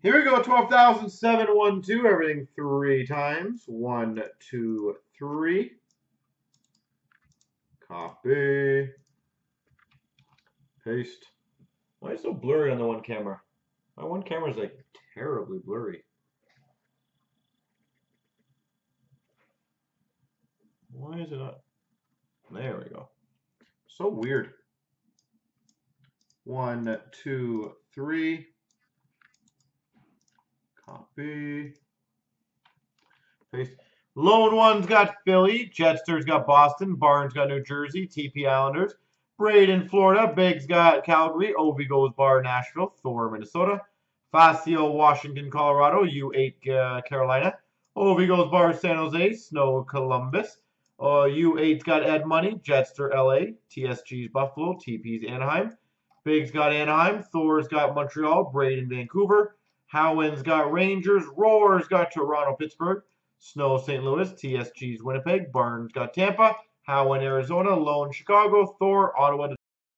Here we go, 12,712, everything three times. One, two, three. Copy. Paste. Why is it so blurry on the one camera? My one camera is like terribly blurry. Why is it not? There we go. So weird. One, two, three. Paste. Lone One's got Philly. Jetster's got Boston. Barnes got New Jersey. TP Islanders. Braden, Florida. Biggs got Calgary. Ovi goes Bar, Nashville. Thor, Minnesota. Facio, Washington, Colorado. U8, uh, Carolina. Ovi goes Bar, San Jose. Snow, Columbus. Uh, U8's got Ed Money. Jetster, LA. TSG's Buffalo. TP's Anaheim. Biggs got Anaheim. Thor's got Montreal. Braden, Vancouver. Howen's got Rangers. Roar's got Toronto, Pittsburgh. Snow, St. Louis. TSG's Winnipeg. Barnes got Tampa. Howen, Arizona. Lone, Chicago. Thor, Ottawa,